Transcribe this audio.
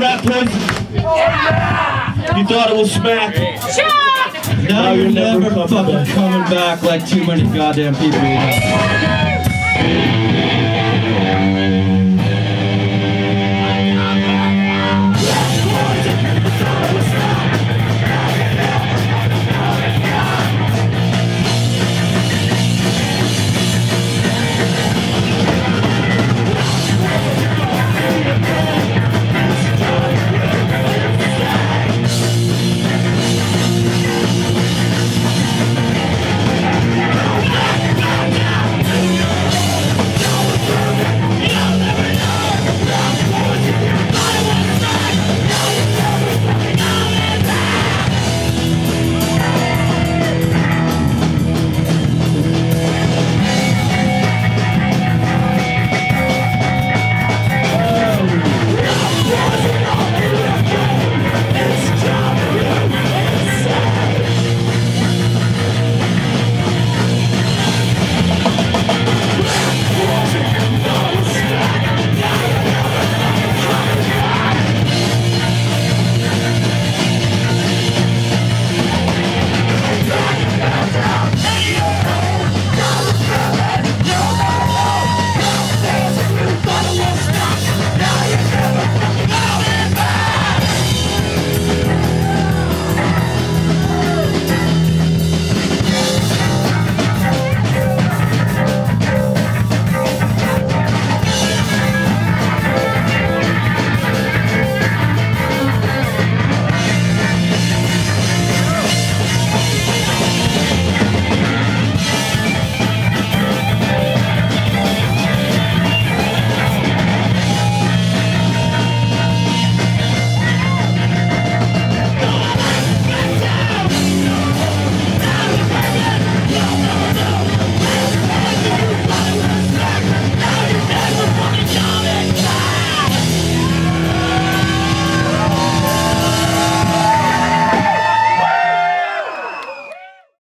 Yeah! You thought it was smack? Now you're never never fucking back. coming back like too many goddamn people.